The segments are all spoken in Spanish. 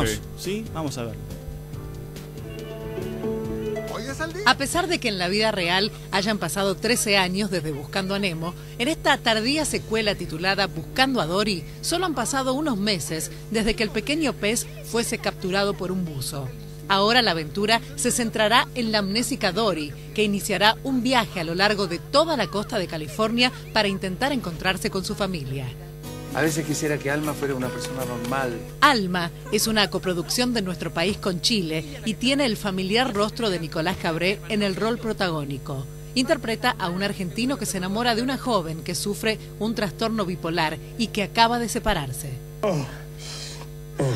Sí. sí, vamos a ver. A pesar de que en la vida real hayan pasado 13 años desde Buscando a Nemo, en esta tardía secuela titulada Buscando a Dory, solo han pasado unos meses desde que el pequeño pez fuese capturado por un buzo. Ahora la aventura se centrará en la amnésica Dory, que iniciará un viaje a lo largo de toda la costa de California para intentar encontrarse con su familia. A veces quisiera que Alma fuera una persona normal. Alma es una coproducción de nuestro país con Chile y tiene el familiar rostro de Nicolás Cabré en el rol protagónico. Interpreta a un argentino que se enamora de una joven que sufre un trastorno bipolar y que acaba de separarse. Oh. Oh,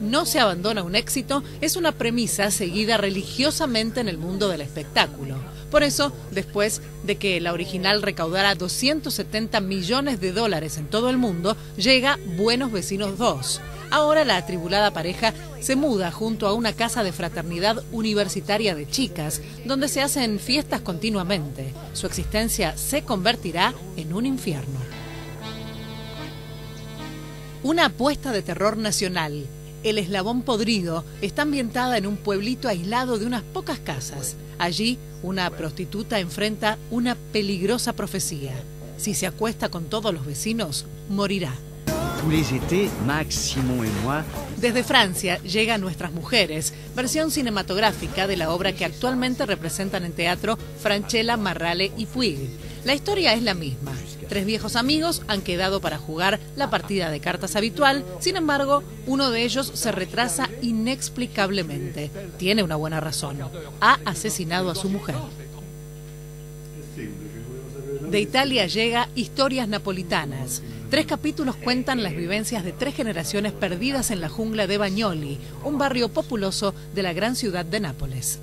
no se abandona un éxito es una premisa seguida religiosamente en el mundo del espectáculo. Por eso, después de que la original recaudara 270 millones de dólares en todo el mundo, llega Buenos Vecinos 2. Ahora la atribulada pareja se muda junto a una casa de fraternidad universitaria de chicas, donde se hacen fiestas continuamente. Su existencia se convertirá en un infierno. Una apuesta de terror nacional. El Eslabón Podrido está ambientada en un pueblito aislado de unas pocas casas. Allí, una prostituta enfrenta una peligrosa profecía. Si se acuesta con todos los vecinos, morirá. Desde Francia llegan Nuestras Mujeres, versión cinematográfica de la obra que actualmente representan en teatro Franchella, Marrale y Puig. La historia es la misma. Tres viejos amigos han quedado para jugar la partida de cartas habitual, sin embargo, uno de ellos se retrasa inexplicablemente. Tiene una buena razón. Ha asesinado a su mujer. De Italia llega Historias Napolitanas. Tres capítulos cuentan las vivencias de tres generaciones perdidas en la jungla de Bagnoli, un barrio populoso de la gran ciudad de Nápoles.